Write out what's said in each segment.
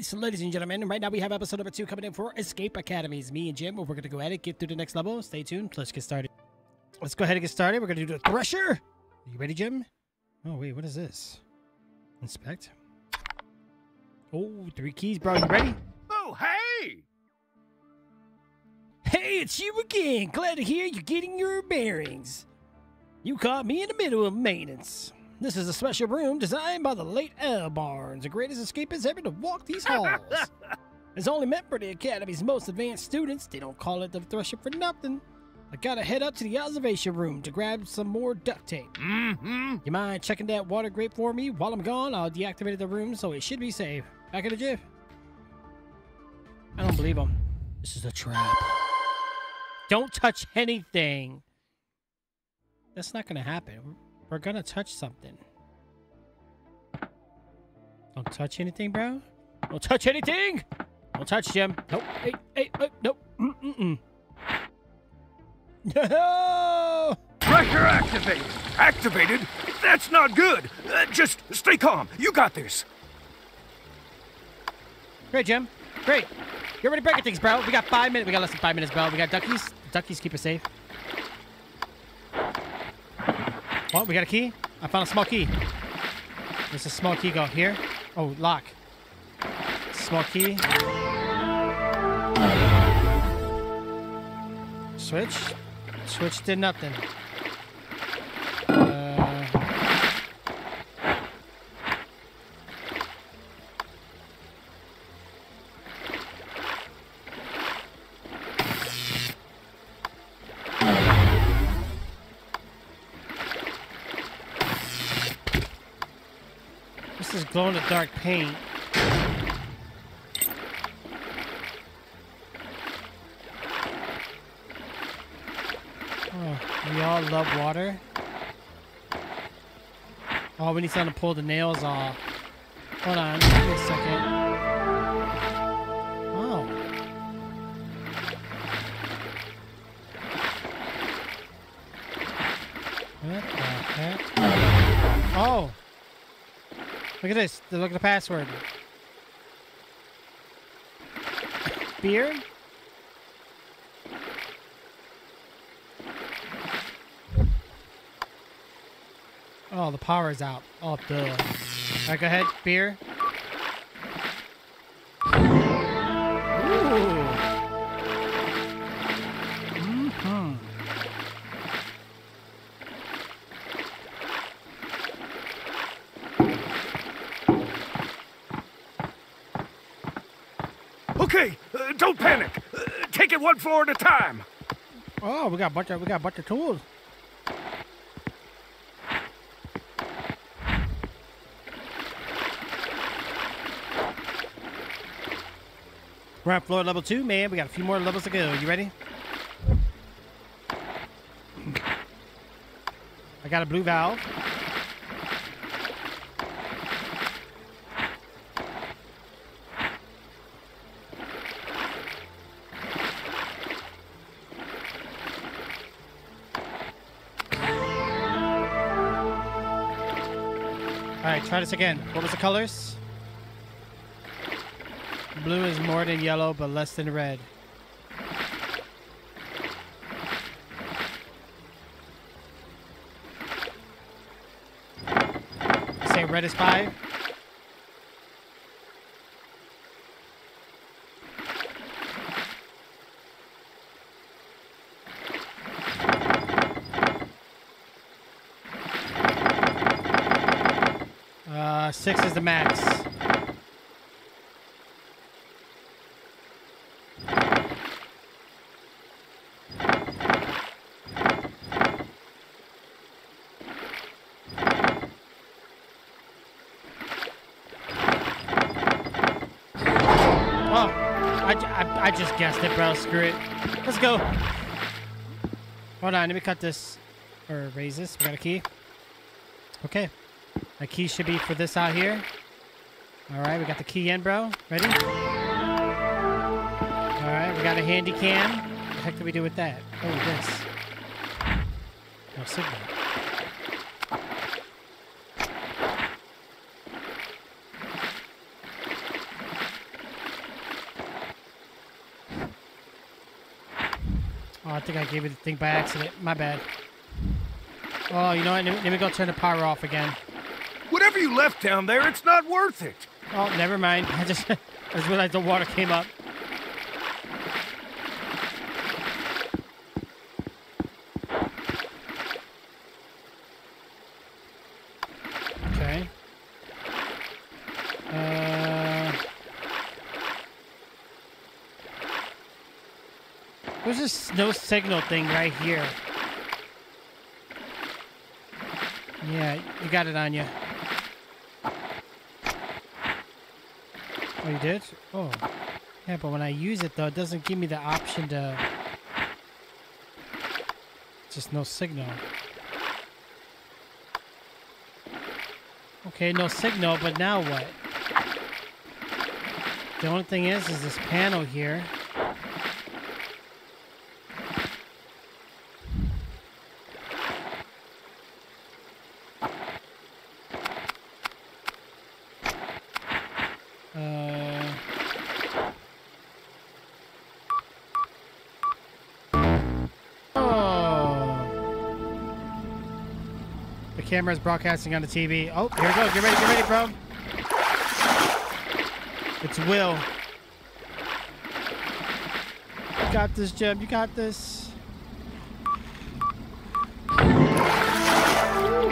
Right, so ladies and gentlemen, right now we have episode number two coming in for Escape Academies. Me and Jim, we're going to go at it, get through the next level. Stay tuned. Let's get started. Let's go ahead and get started. We're going to do the Thresher. you ready, Jim? Oh, wait, what is this? Inspect. Oh, three keys, bro. You ready? Oh, hey! Hey, it's you again. Glad to hear you're getting your bearings. You caught me in the middle of maintenance. This is a special room designed by the late L. Barnes, the greatest escapist ever to walk these halls. it's only meant for the Academy's most advanced students. They don't call it the Thresher for nothing. I gotta head up to the observation room to grab some more duct tape. Mm-hmm. You mind checking that water grate for me? While I'm gone, I'll deactivate the room so it should be safe. Back in the jiff. I don't believe him. This is a trap. Don't touch anything. That's not gonna happen. We're gonna touch something. Don't touch anything, bro. Don't touch anything. Don't touch Jim. Nope. Hey, hey, hey nope. Mm-mm-mm. No! Pressure activated. Activated? That's not good. Uh, just stay calm. You got this. Great, Jim. Great. You're ready breaking things, bro. We got five minutes. We got less than five minutes, bro. We got duckies. Duckies keep us safe. Oh, we got a key. I found a small key. There's a small key. Go here. Oh, lock. Small key. Switch. Switch did nothing. Dark paint. Oh, we all love water. Oh, we need someone to pull the nails off. Hold on, give me a second. Look at this. Look at the password. Beer? Oh, the power is out. Oh, duh. All right, go ahead. Beer. Floor at a time. Oh, we got a bunch of we got a bunch of tools. We're at floor level two, man. We got a few more levels to go. You ready? I got a blue valve. Right, try this again. What was the colors? Blue is more than yellow, but less than red. Say red is five. Uh, six is the max. Oh, I, just guessed it, bro. Screw it. Let's go. Hold on, let me cut this or raise this. We got a key. Okay. The key should be for this out here. All right, we got the key in, bro. Ready? All right, we got a handy cam. What the heck do we do with that? Oh, this. No signal. Oh, I think I gave you the thing by accident. My bad. Oh, you know what? Let me go turn the power off again. You left down there, it's not worth it. Oh, never mind. I just, I just realized the water came up. Okay. Uh, there's this no signal thing right here. Yeah, you got it on you. Oh, you did? Oh. Yeah, but when I use it, though, it doesn't give me the option to... Just no signal. Okay, no signal, but now what? The only thing is, is this panel here. Camera is broadcasting on the TV. Oh, here we go. Get ready, get ready, bro. It's Will. You got this, Jim. You got this.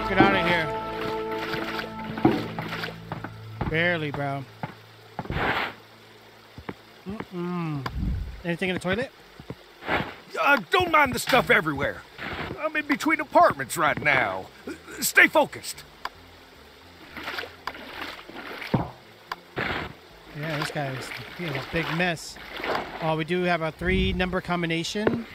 Get out of here. Barely, bro. Mm-mm. Anything in the toilet? Uh, don't mind the stuff everywhere. I'm in between apartments right now. Stay focused. Yeah, this guy is a big mess. Oh, we do have a three number combination.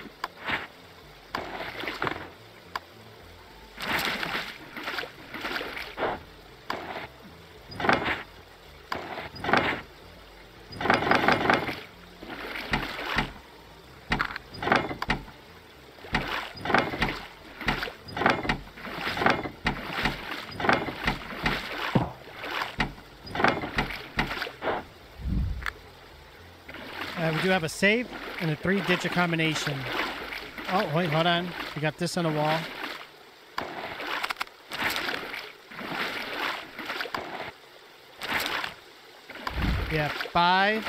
Do have a save and a three digit combination. Oh, wait, hold on. We got this on the wall. Yeah, five.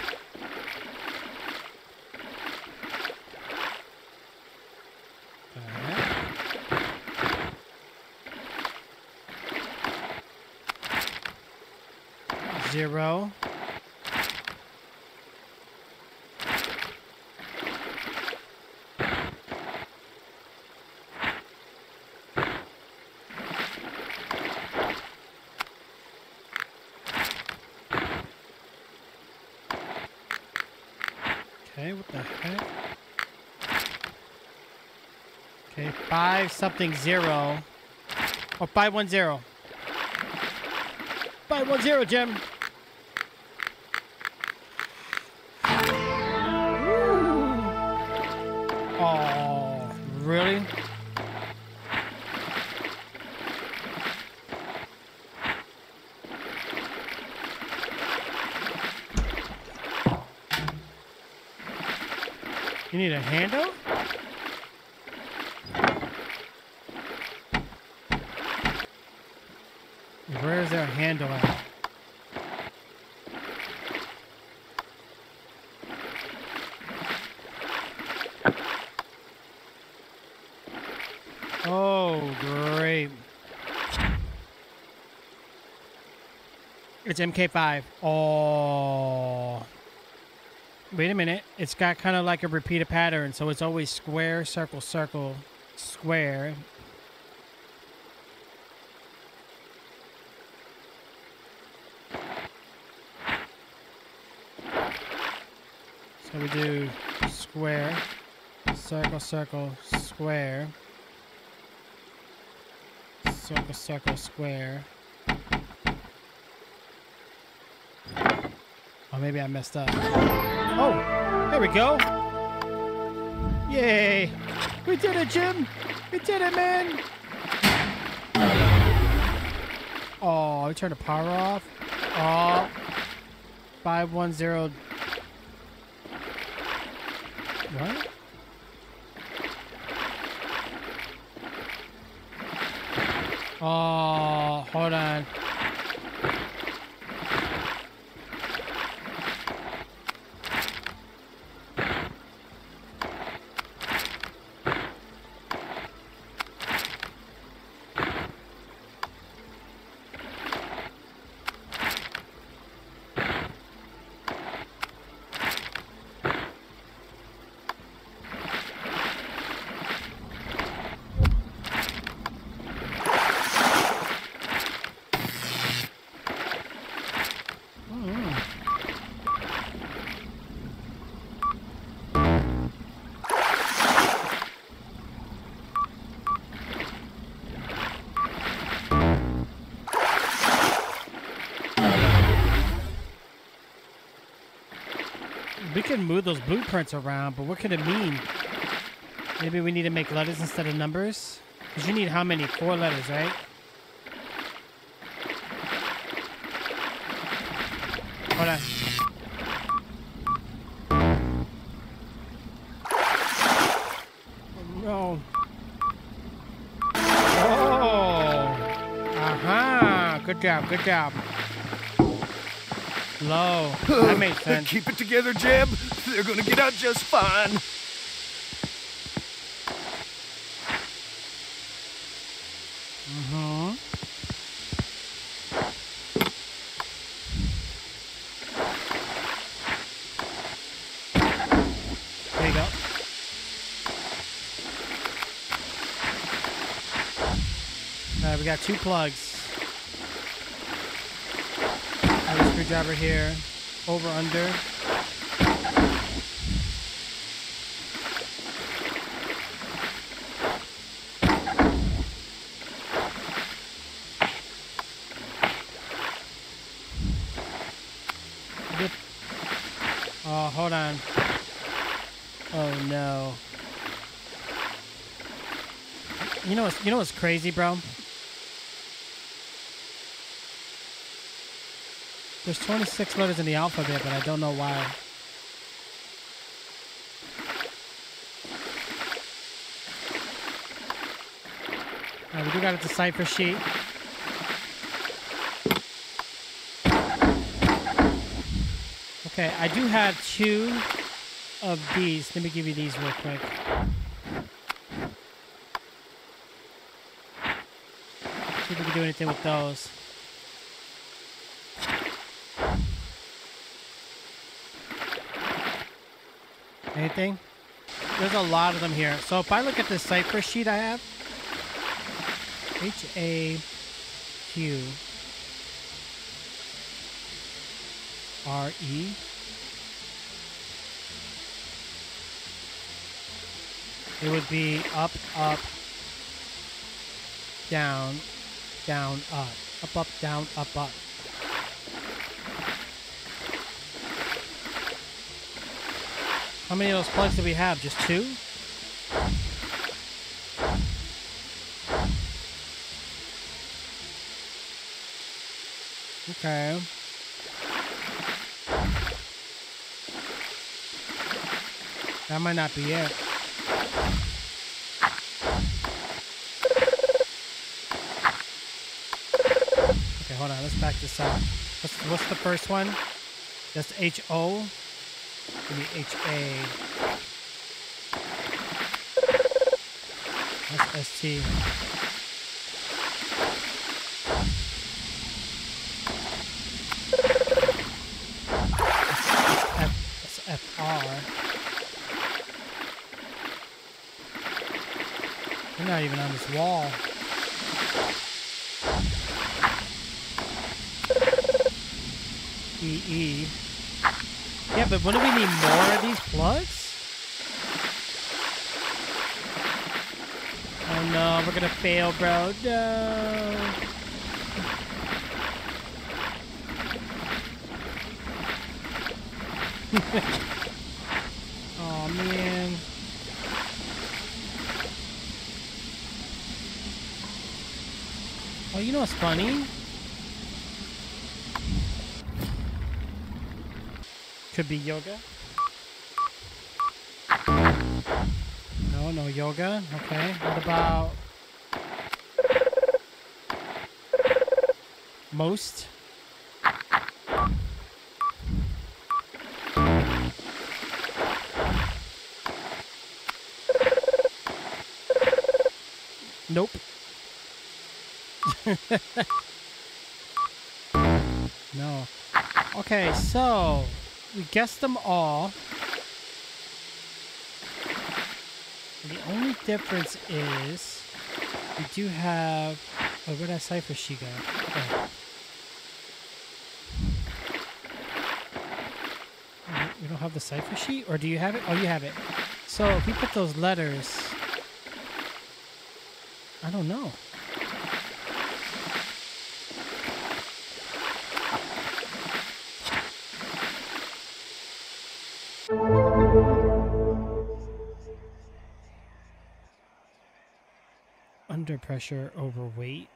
Zero. Okay, what the heck? Okay, five something zero. Or 510. 510, Jim. Oh, really? You need a handle? Where is there a handle? Oh, great. It's MK5. Oh. Wait a minute. It's got kind of like a repeated pattern, so it's always square, circle, circle, square. So we do square, circle, circle, square, circle, circle, square. Oh, maybe I messed up. Oh, there we go. Yay. We did it, Jim. We did it, man. Oh, we turned the power off. Oh, 510. What? Oh, ah, hold on. We can move those blueprints around, but what could it mean? Maybe we need to make letters instead of numbers? Because you need how many? Four letters, right? Hold on. No. Oh. Uh-huh. Good job, good job. Low. That makes sense. Keep it together, Jeb. They're gonna get out just fine. Mm-hmm. There you go. All right, we got two plugs. Have here. Over, under. Oh, hold on. Oh no. You know what's you know what's crazy, bro? There's 26 letters in the alphabet, but I don't know why. Alright, we do got a decipher sheet. Okay, I do have two of these. Let me give you these real quick. See if we can do anything with those. Anything? There's a lot of them here. So if I look at this cipher sheet I have, H A Q R E It would be up, up, down, down, up. Up, up, down, up, up. How many of those plugs do we have? Just two? Okay. That might not be it. Okay, hold on. Let's back this up. What's, what's the first one? That's H O. Give me H A. That's S T. That's F. That's F R. They're not even on this wall. E E. Yeah, but wouldn't we need more of these plugs? Oh no, we're gonna fail, bro. No. oh man. Oh, you know what's funny? Could be yoga. No, no yoga. Okay. What about most. Nope. no. Okay, so we guessed them all. The only difference is we do have. Oh, where'd that cipher sheet go? Oh, We don't have the cipher sheet, or do you have it? Oh, you have it. So if we put those letters, I don't know. Under pressure, overweight.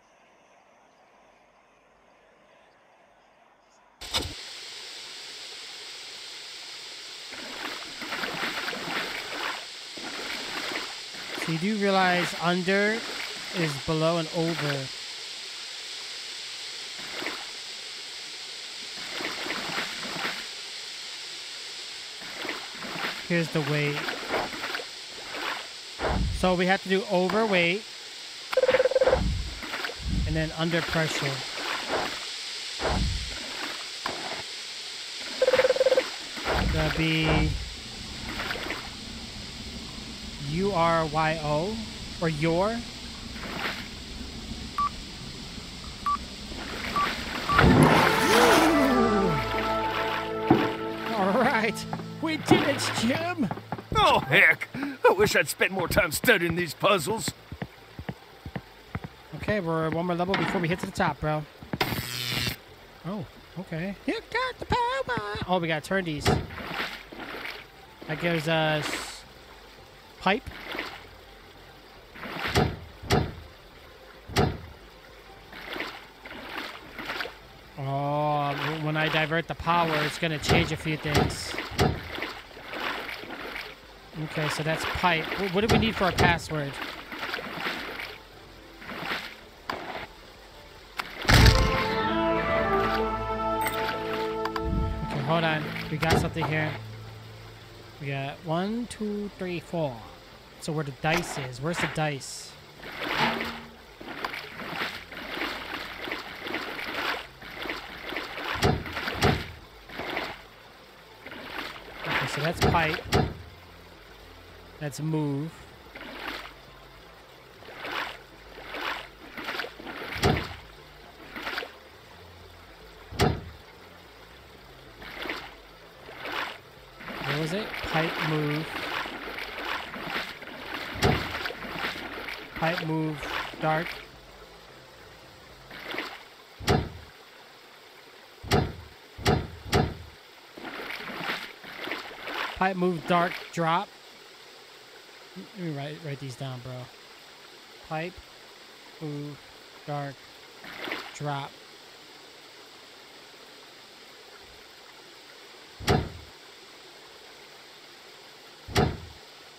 So you do realize under is below and over. Here's the weight. So we have to do overweight then under pressure. That'd be U R Y O or your. All right, we did it, Jim. Oh, heck. I wish I'd spent more time studying these puzzles. Okay, we're one more level before we hit to the top, bro. Oh, okay. You got the power. Oh, we got to turn these. That gives us pipe. Oh, when I divert the power, it's gonna change a few things. Okay, so that's pipe. What do we need for our password? We got something here. We got one, two, three, four. So where the dice is? Where's the dice? Okay, so that's pipe. That's move. What was it? Pipe move. Pipe dark. Pipe move dark drop. Let me write write these down, bro. Pipe move dark drop.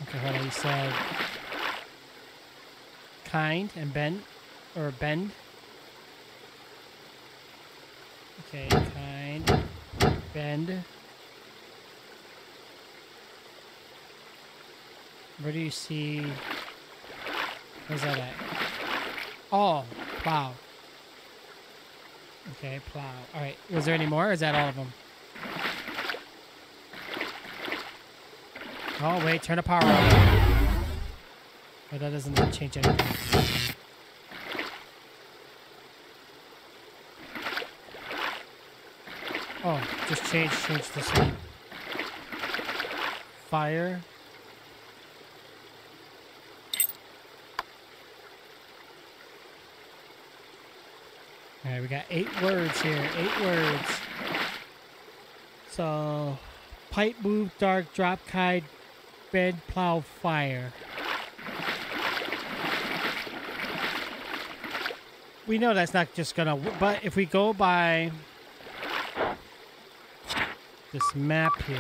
Okay, on. You said kind and bend, or bend. Okay, kind, bend. Where do you see? Where's that at? Oh, plow. Okay, plow. All right. Was there any more? Or is that all of them? Oh wait, turn the power on. But that doesn't change anything. Oh, just change change this one. Fire. Alright, we got eight words here. Eight words. So pipe move, dark, drop kite, bed, plow, fire. we know that's not just gonna. But if we go by this map here.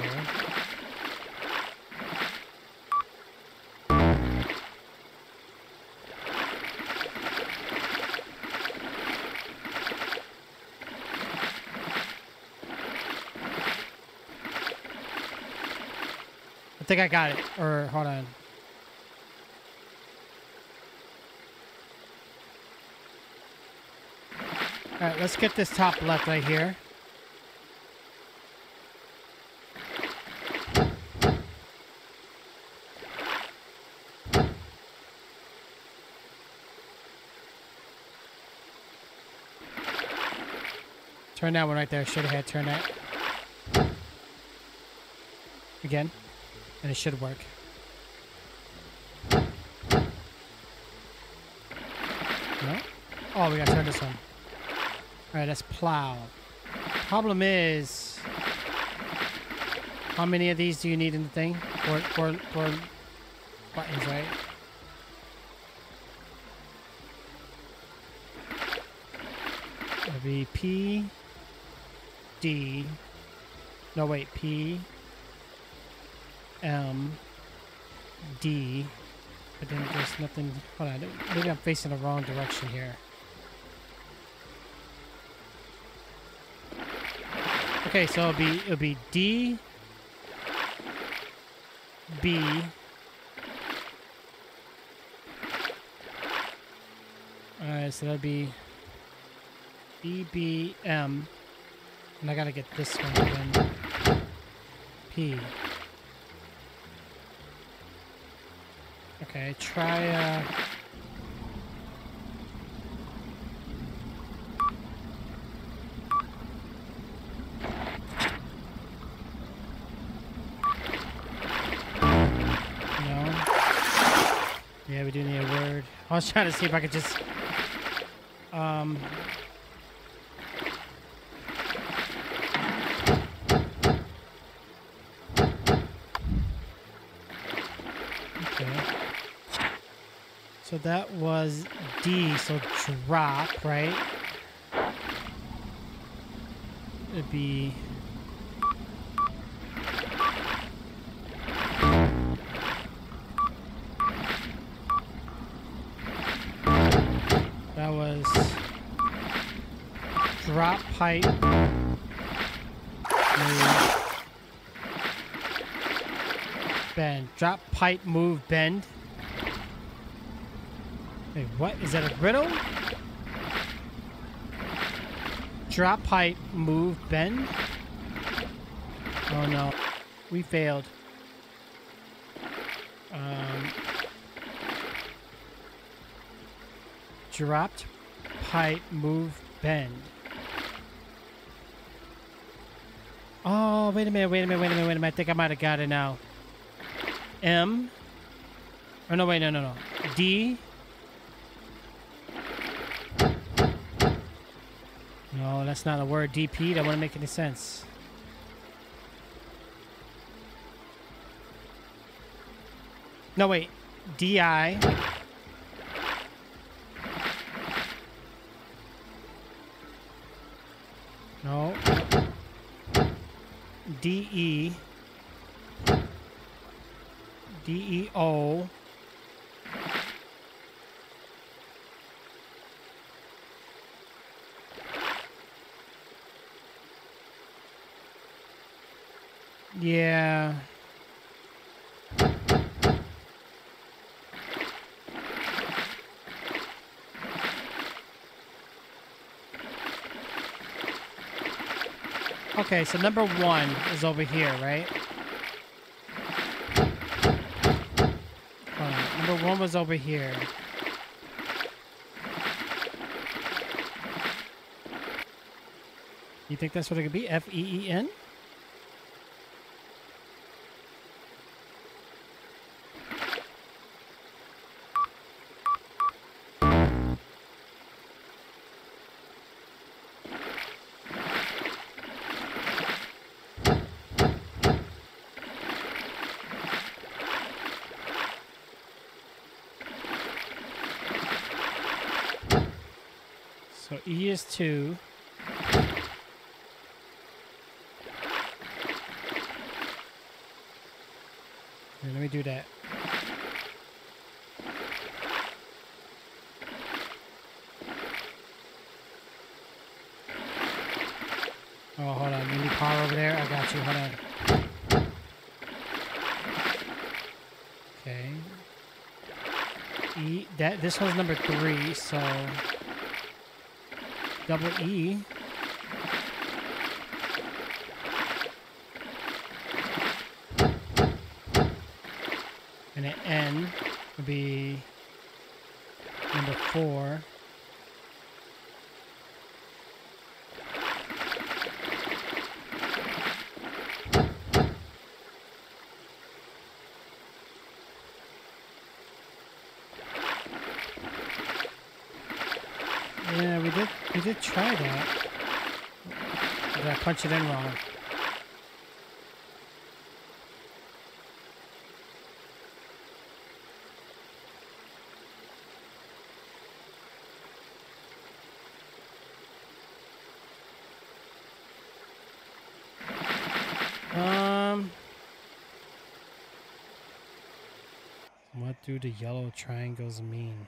I think I got it. Or hold on. All right, let's get this top left right here. Turn that one right there. Should have had turn that. Again. And it should work. No? Oh, we gotta turn this one. Alright, that's plow. Problem is... How many of these do you need in the thing? Four, four, four buttons, right? It'll P, D, no wait, P, M, D, but then there's nothing, hold on, maybe I'm facing the wrong direction here. Okay, so it'll be, it'll be D, B, Alright, so that'd be BBM. And I gotta get this one again. P. Okay, try uh was trying to see if I could just um Okay. So that was D, so drop, right? It'd be pipe move bend. Drop pipe move bend. Wait, what? Is that a riddle? Drop pipe move bend. Oh no, we failed. Um, dropped pipe move bend. Oh, wait a minute, wait a minute, wait a minute, wait a minute. I think I might have got it now. M. Oh, no, wait, no, no, no. D. No, that's not a word. DP. That wouldn't make any sense. No, wait. DI. No. DE. DEO. Yeah. Okay, so number one is over here, right? Number one was over here. You think that's what it could be? F two. Here, let me do that. Oh, hold on. You need power over there? I got you. Hold on. Okay. E that this one's number three, so double E. And an N would be number four. Yeah, we try that. Did I punch it in wrong? Um What do the yellow triangles mean?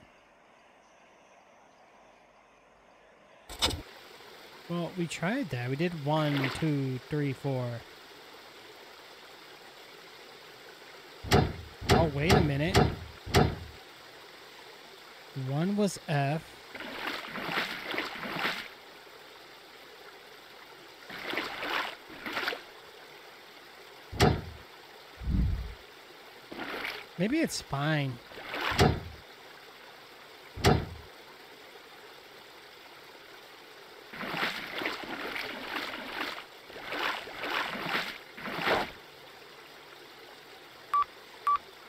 Well, we tried that. We did one, two, three, four. Oh, wait a minute. One was F. Maybe it's fine.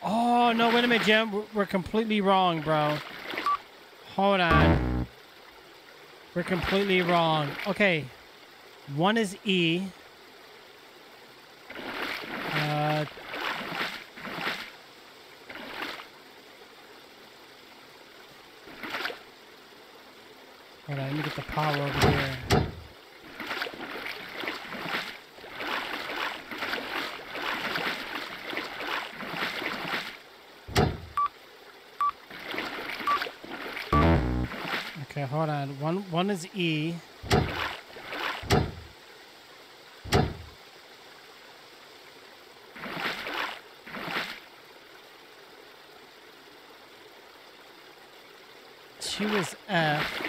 Oh, Jim. We're completely wrong, bro. Hold on. We're completely wrong. Okay. One is E. Uh, hold on, let me get the power over here. Okay, hold on. One one is E. Two is F.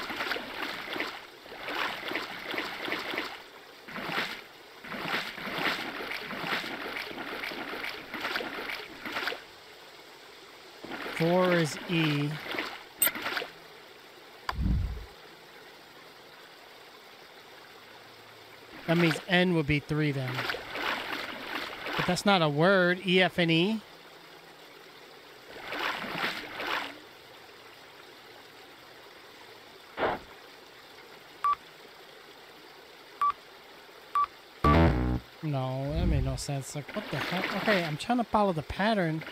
Four is E. That means N would be three then. But that's not a word. E, F, and E. No, that made no sense. Like, what the heck? Okay, I'm trying to follow the pattern.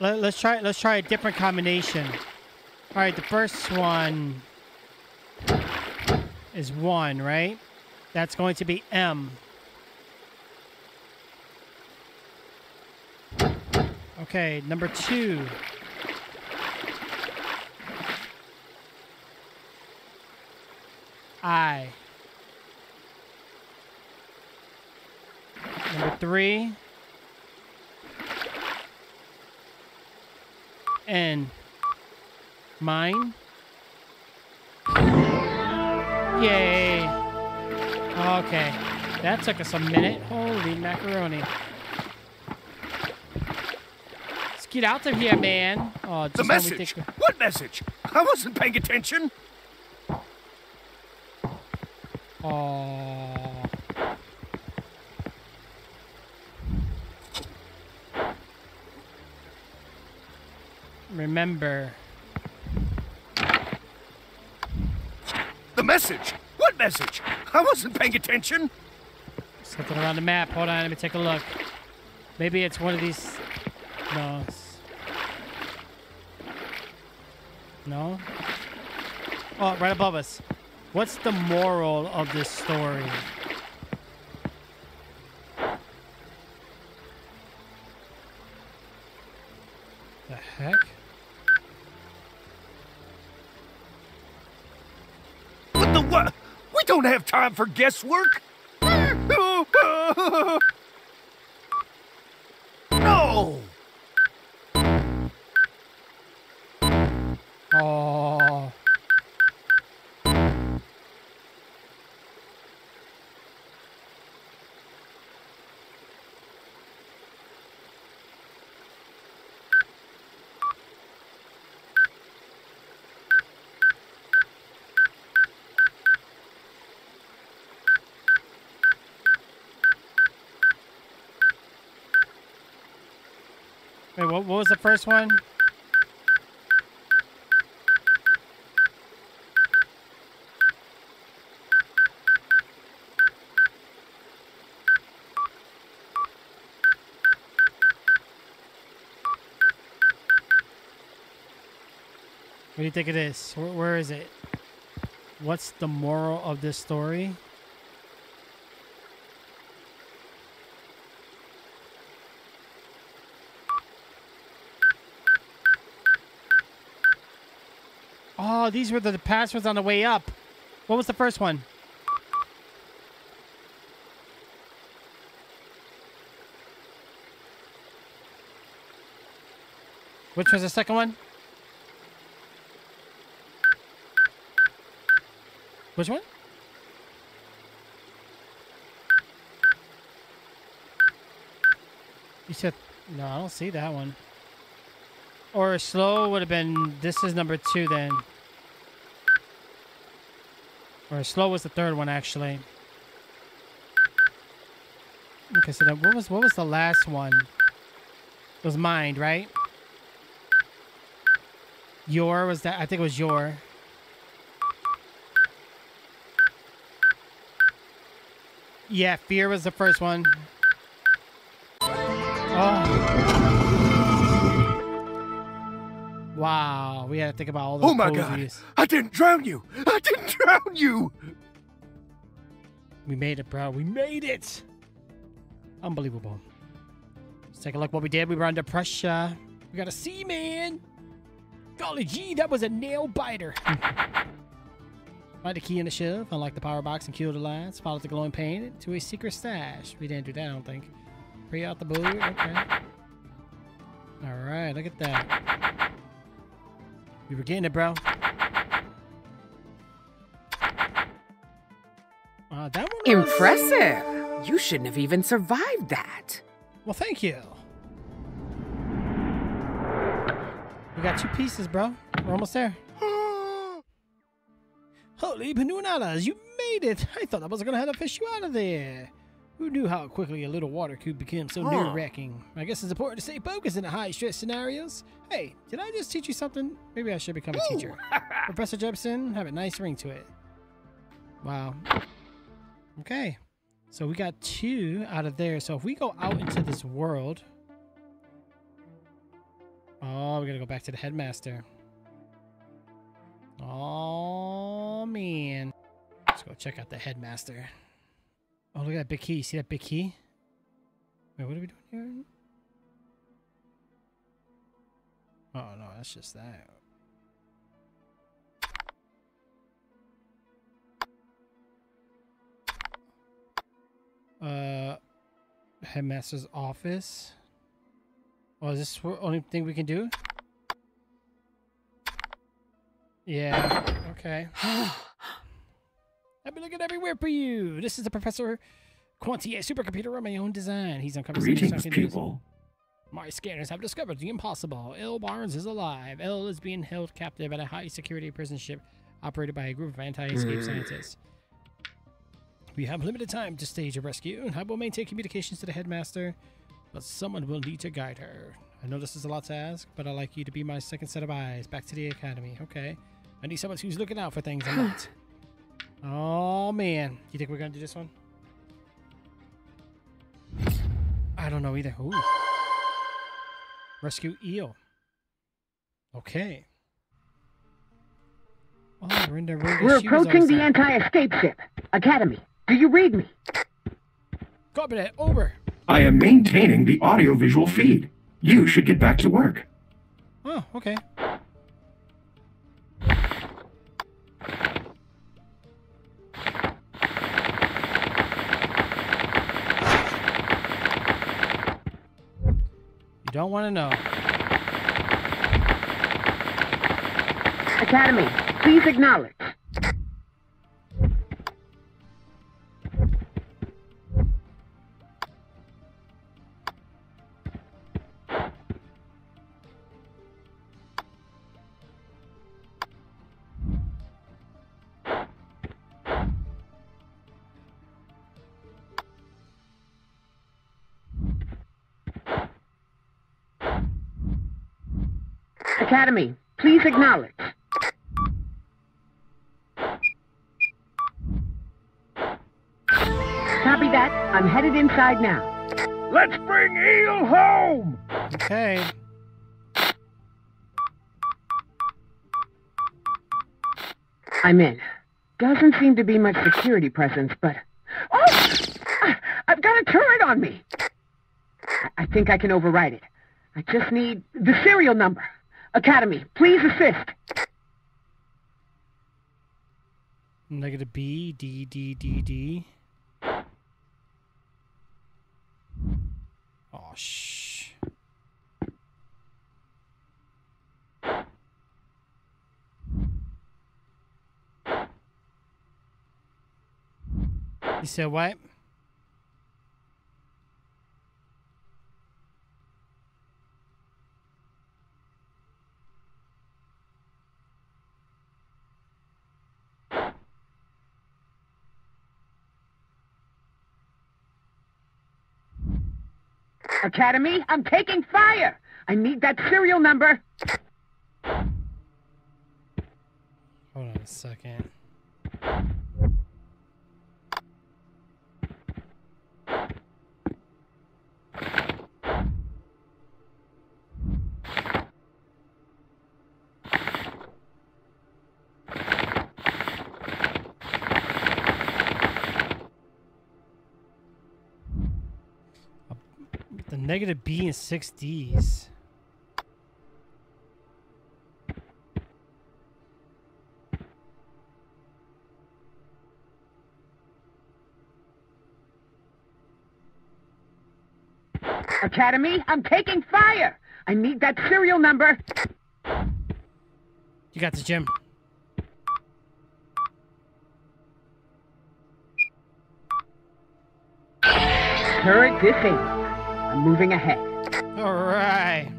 Let, let's try. Let's try a different combination. All right, the first one is one, right? That's going to be M. Okay, number two. I. Number three. N. Mine. Yay. Okay. That took us a minute. Holy macaroni. Let's get out of here, man. Oh, just The message. What message? I wasn't paying attention. Oh. Remember. The message. Message? I wasn't paying attention. Something around the map. Hold on, let me take a look. Maybe it's one of these. No. No? Oh, right above us. What's the moral of this story? Time for guesswork. No. Wait, what, what was the first one? What do you think it is? Where, where is it? What's the moral of this story? Oh, these were the passwords on the way up. What was the first one? Which was the second one? Which one? You said no. I don't see that one. Or slow would have been. This is number two then. Or slow was the third one actually. Okay, so then what was what was the last one? It was mind, right? Your was that? I think it was your. Yeah, fear was the first one. Oh. Wow, we had to think about all the Oh my god! I didn't drown you! You! We made it, bro. We made it. Unbelievable. Let's take a look what we did. We were under pressure. We got a Seaman. Golly gee, that was a nail biter. Find the key in the shelf, unlock the power box and kill the lights. Follow the glowing paint to a secret stash. We didn't do that, I don't think. Pre out the blue. Okay. All right, look at that. We were getting it, bro. Uh, that one was- Impressive. You shouldn't have even survived that. Well, thank you. We got two pieces, bro. We're almost there. Holy Panunalas, you made it! I thought I was gonna have to fish you out of there. Who knew how quickly a little water could become so nerve wracking? I guess it's important to stay focused in the high stress scenarios. Hey, did I just teach you something? Maybe I should become a teacher. Professor Jepson, have a nice ring to it. Wow. Okay. So we got two out of there. So if we go out into this world. Oh, we gotta go back to the headmaster. Oh man. Let's go check out the headmaster. Oh, look at that big key. You see that big key? Wait, what are we doing here? Oh no, that's just that. Uh, headmaster's office. Oh, is this the only thing we can do? Yeah. Okay. I've been looking everywhere for you. This is the Professor Quantier supercomputer on my own design. He's uncovered some Greetings, people. My scanners have discovered the impossible. L. Barnes is alive. L is being held captive at a high security prison ship operated by a group of anti escape scientists. We have limited time to stage a rescue. I will maintain communications to the headmaster, but someone will need to guide her. I know this is a lot to ask, but I'd like you to be my second set of eyes back to the academy, okay? I need someone who's looking out for things I'm not. Oh man. You think we're gonna do this one? I don't know either. Ooh. Rescue eel. Okay. Oh, we're in the we're, in We're approaching the anti-escape ship. Academy, do you read me? Copy that. Over. I am maintaining the audiovisual feed. You should get back to work. Oh, okay. You don't want to know. Academy, please acknowledge. Academy, please acknowledge. Copy that. I'm headed inside now. Let's bring Eel home! Okay. I'm in. Doesn't seem to be much security presence, but... Oh! I- I've got a turret on me! I, I think I can override it. I just need the serial number. Academy, please assist. Negative B, D, D, D, D. Oh, shh. You said what? Academy, I'm taking fire! I need that serial number. Hold on a second. The negative B and six D's. Academy, I'm taking fire! I need that serial number. You got this, Jim. Turret disabled. I'm moving ahead. All right.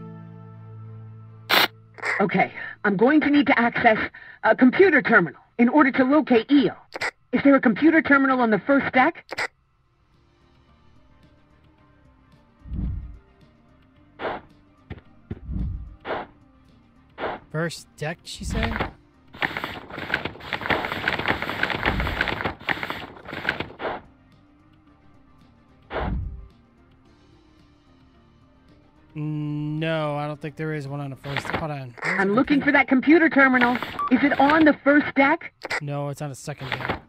Okay, I'm going to need to access a computer terminal in order to locate Eel. Is there a computer terminal on the first deck? First deck, she said? Don't think there is one on the first. Hold on. I'm looking for that computer terminal. Is it on the first deck? No, it's on the second deck.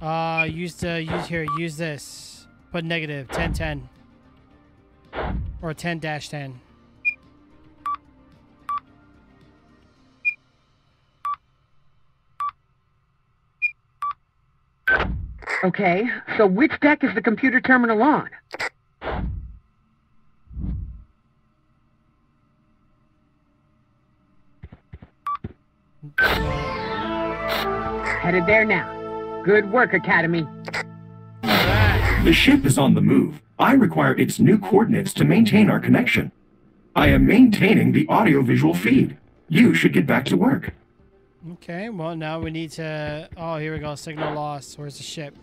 Uh, use to use here. Use this. Put negative ten ten or ten dash ten. Okay, so which deck is the computer terminal on? Headed there now. Good work, Academy. The ship is on the move. I require its new coordinates to maintain our connection. I am maintaining the audiovisual feed. You should get back to work. Okay, well now we need to. Oh, here we go. Signal lost. Where's the ship?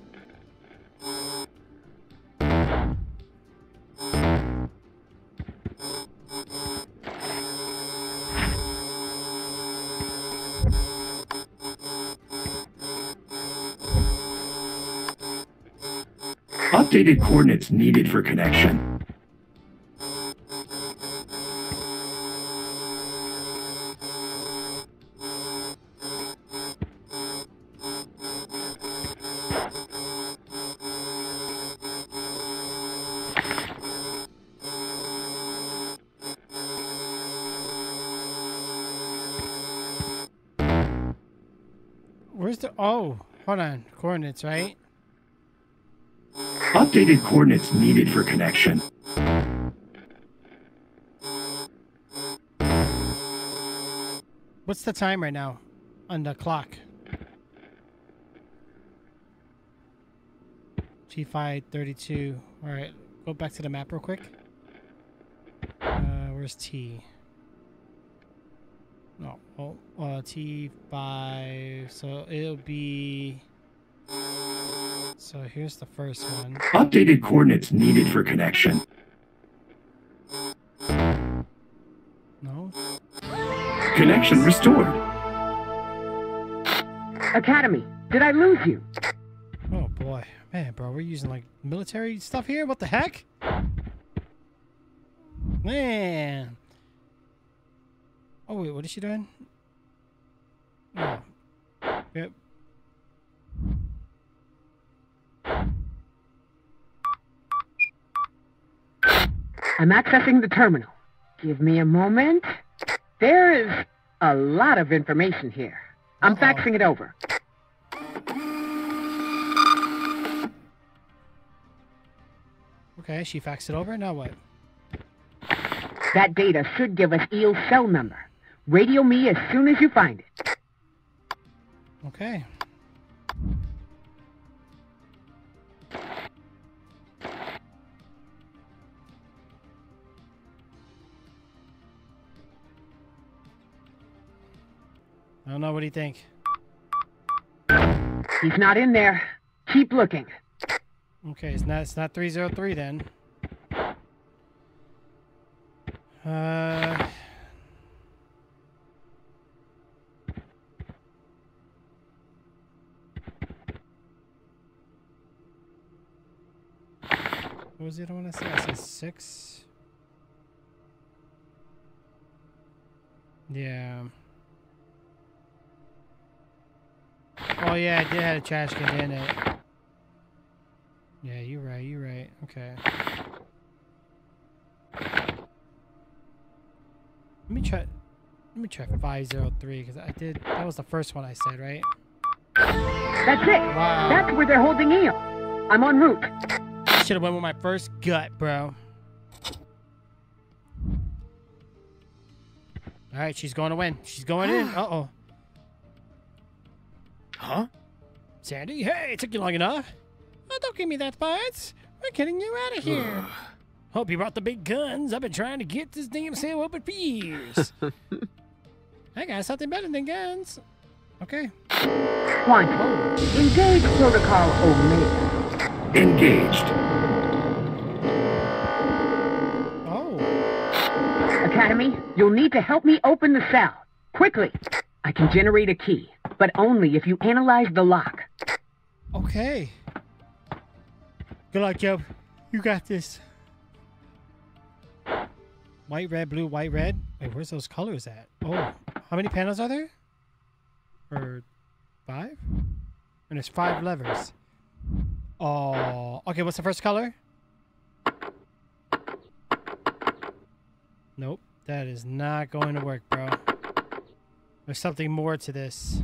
Updated coordinates needed for connection. Where's the? Oh, hold on. Coordinates, right? Updated coordinates needed for connection. What's the time right now on the clock? G5 32. All right, go back to the map real quick. Uh, where's T? No, oh, uh, T5. So it'll be. So here's the first one. Updated coordinates needed for connection. No. Connection restored. Academy, did I lose you? Oh boy, man, bro, we're using like military stuff here. What the heck? Man. Oh wait, what is she doing? Oh. Yep. I'm accessing the terminal. Give me a moment. There is a lot of information here. I'm Uh-oh. faxing it over. Okay, she faxed it over. Now what? That data should give us Eel's cell number. Radio me as soon as you find it. Okay. I don't know. What do you think? He's not in there. Keep looking. Okay, it's not it's not 303 then. Uh What was the other one I said? I said six. Yeah. Oh yeah, I did have a trash can in it. Yeah, you're right, you're right. Okay. Let me try let me try 503 because I did that was the first one I said, right? That's it. Wow. That's where they're holding Eel. I'm en route. Should have went with my first gut, bro. All right, she's going to win. She's going in. Uh oh. Huh? Sandy, hey, it took you long enough. Oh, don't give me that, Bites. We're getting you out of here. Hope you brought the big guns. I've been trying to get this damn sale open for years. I got something better than guns. Okay. Quantum. Engage Protocol Omega. Engaged. Oh. Academy, you'll need to help me open the cell. Quickly. I can generate a key, but only if you analyze the lock. Okay. Good luck, Joe. You got this. White, red, blue, white, red. Wait, where's those colors at? Oh, how many panels are there? Or five? And there's five levers. Oh, okay. What's the first color? Nope, that is not going to work, bro. There's something more to this.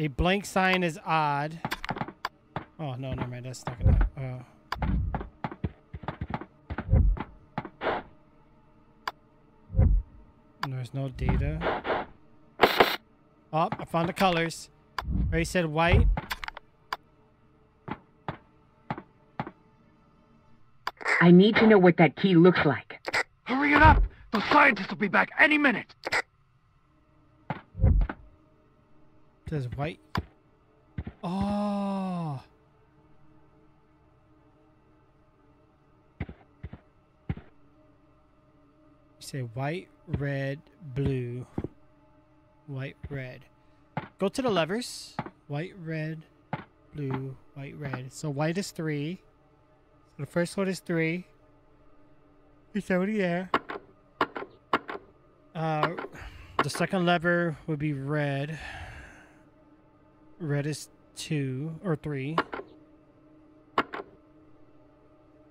A blank sign is odd. Oh no, never mind. That's not gonna. Uh... There's no data. Oh, I found the colors. Already said white. I need to know what that key looks like. Hurry it up! The scientists will be back any minute! Says white. Oh. Say white, red, blue. White, red. Go to the levers. White, red, blue, white, red. So white is three. So the first one is three. It's already there. Uh, the second lever would be red. Red is two or three.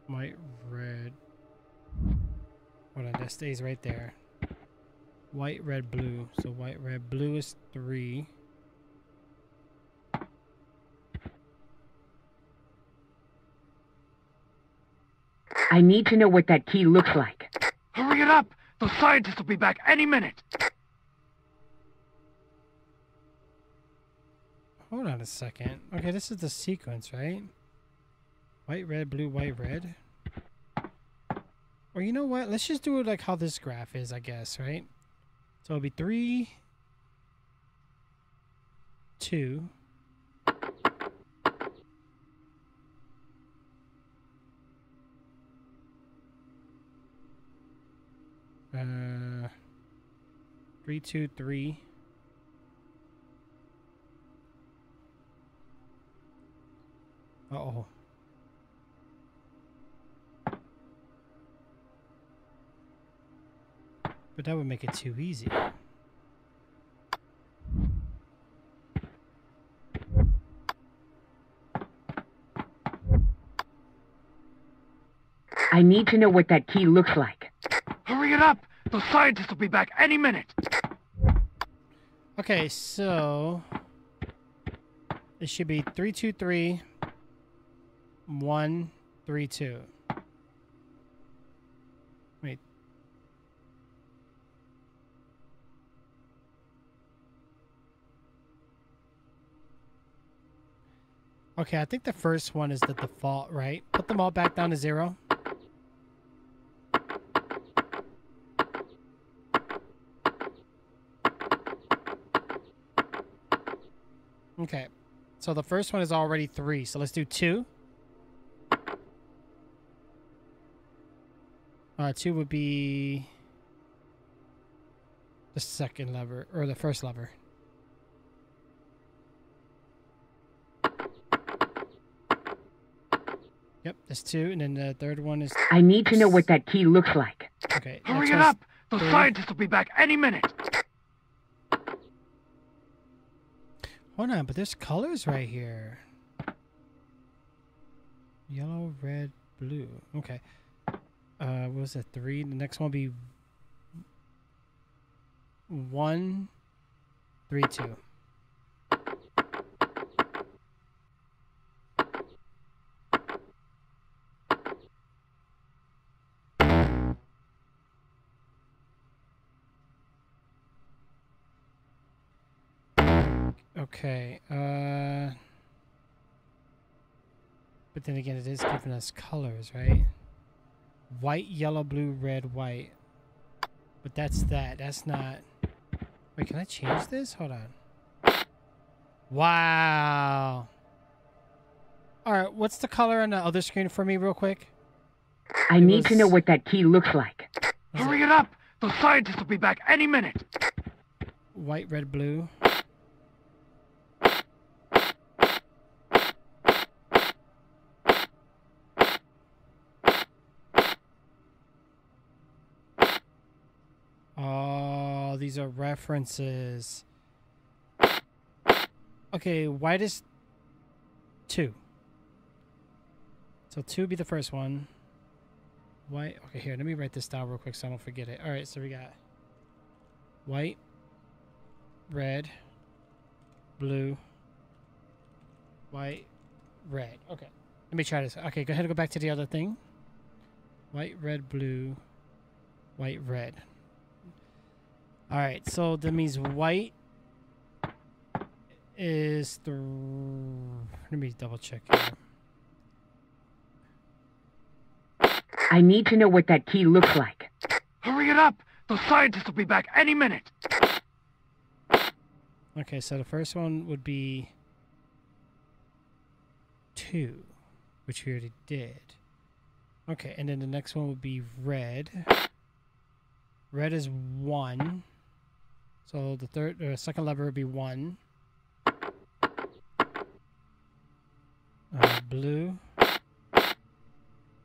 White, red. Hold on, that stays right there. White, red, blue. So white, red, blue is three. I need to know what that key looks like. Hurry it up! The scientists will be back any minute! Hold on a second. Okay, this is the sequence, right? White, red, blue, white, red. Or you know what? Let's just do it like how this graph is, I guess, right? So it'll be three, two, uh, three, two, three. Uh oh. But that would make it too easy. I need to know what that key looks like. Hurry it up! The scientists will be back any minute! Okay, so it should be three two three one three two. Wait. Okay, I think the first one is the default, right? Put them all back down to zero. Okay. So the first one is already three. So let's do two. Uh, two would be the second lever, or the first lever. Yep, that's two. And then the third one is... I need to know what that key looks like. Okay. Hurry it up! The three. scientists will be back any minute! Hold on, but there's colors right here. Yellow, red, blue. Okay. Uh, what was that? Three. The next one will be one, three, two. Okay. Uh. But then again, it is giving us colors, right? White, yellow, blue, red, white. But that's that. That's not. Wait, can I change this? Hold on. Wow. All right, what's the color on the other screen for me, real quick? I It need to know what that key looks like. Was Hurry it up! The scientists will be back any minute! White, red, blue. Oh, these are references. Okay, white is two. So two be the first one. White. Okay, here, let me write this down real quick so I don't forget it. All right, so we got white, red, blue, white, red. Okay. Let me try this. Okay, go ahead and go back to the other thing. White, red, blue, white, red. All right, so that means white is the. Let me double check here. I need to know what that key looks like. Hurry it up! The scientists will be back any minute! Okay, so the first one would be two, which we already did. Okay, and then the next one would be red. Red is one. So the third, uh, second lever would be one. Uh, blue.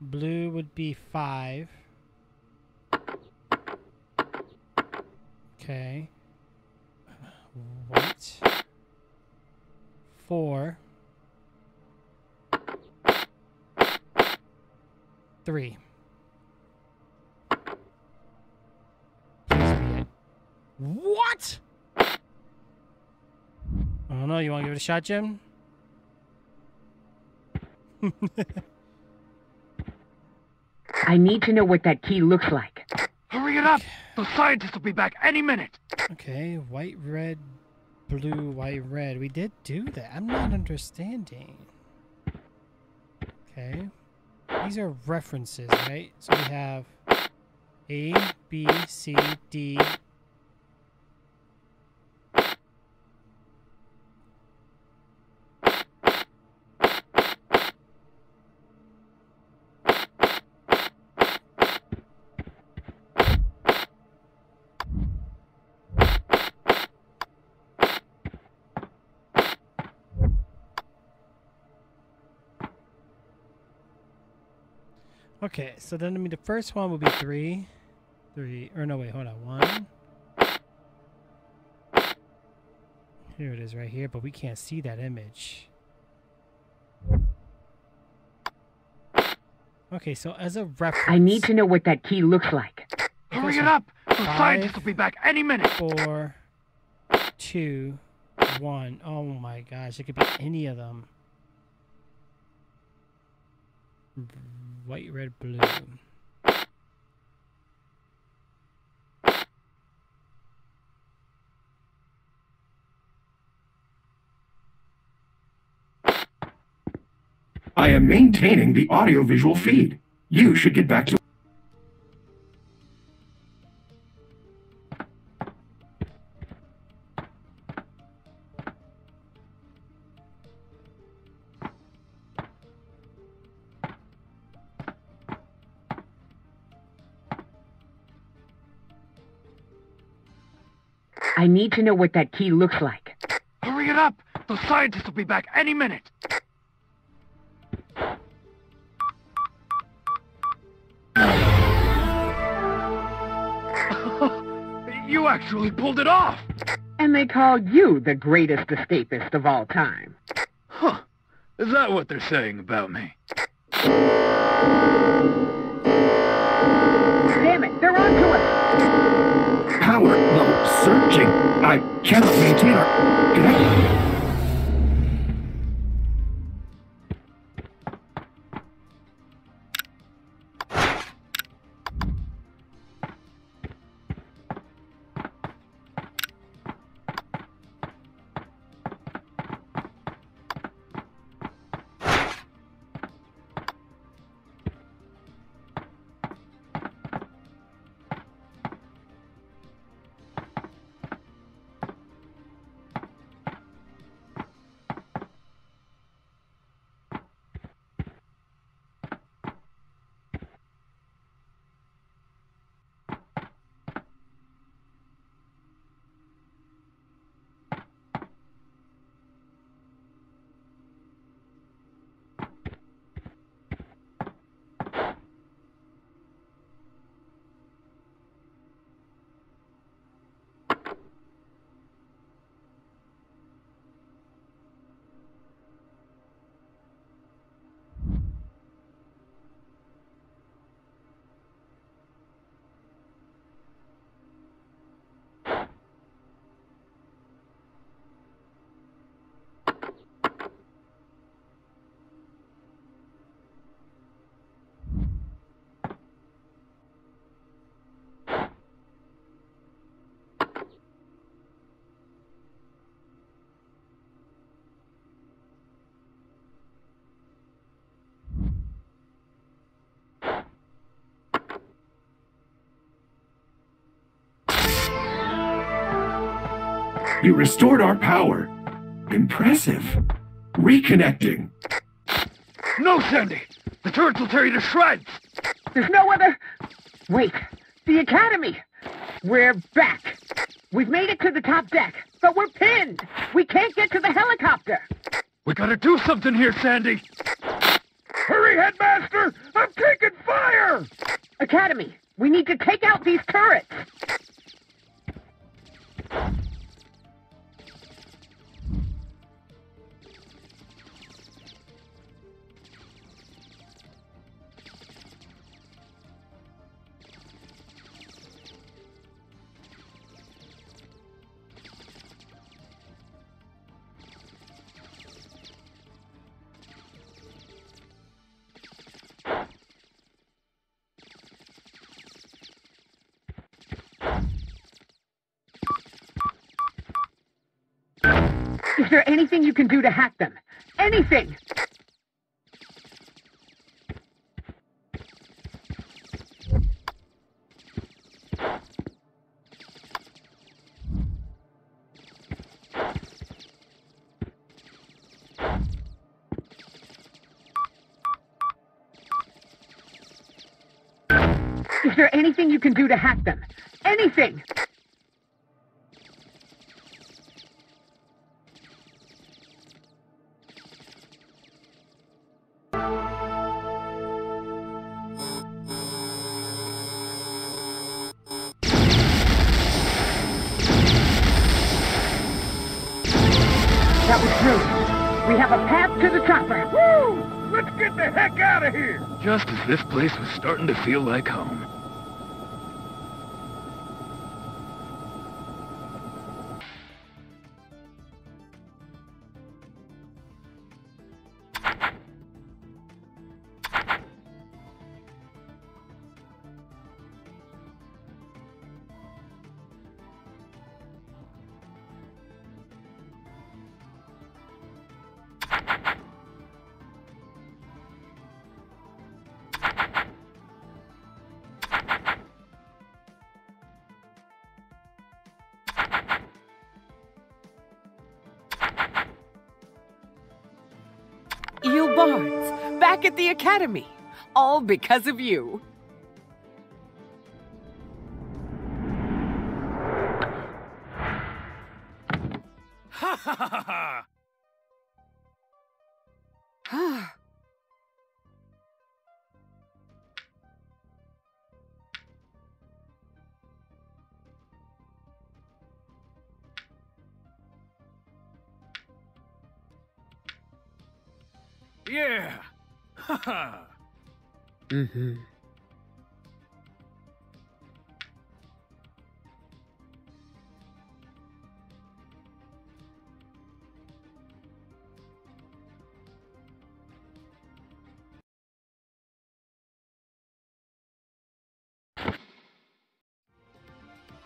Blue would be five. Okay. White. Four. Three. What? I don't know. You want to give it a shot, Jim? I need to know what that key looks like. Hurry it up! The scientists will be back any minute! Okay, white, red, blue, white, red. We did do that. I'm not understanding. Okay. These are references, right? So we have A, B, C, D. Okay, so then I mean the first one would be three, three, or no wait, hold on, one. Here it is right here, but we can't see that image. Okay, so as a reference, I need to know what that key looks like. Hurry so it up! The five- scientists will be back any minute. four, two, one. Oh my gosh, it could be any of them. White, red, blue. I am maintaining the audiovisual feed. You should get back to I need to know what that key looks like. Hurry it up! The scientists will be back any minute. you actually pulled it off! And they call you the greatest escapist of all time. Huh. Is that what they're saying about me? Damn it, they're onto us! power level searching. I cannot maintain our connection. You restored our power. Impressive. Reconnecting. No, Sandy! The turrets will tear you to shreds! There's no other... Wait, the Academy! We're back! We've made it to the top deck, but we're pinned! We can't get to the helicopter! We gotta do something here, Sandy! Hurry, Headmaster! I'm taking fire! Academy, we need to take out these turrets! There anything you can do to hack them? Anything! We have a path to the chopper. Woo! Let's get the heck out of here! Just as this place was starting to feel like home. Academy. All because of you.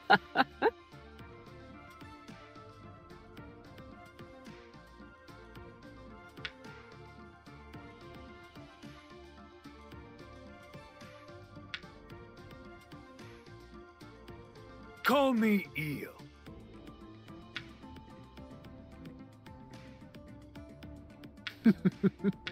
Call me Eel.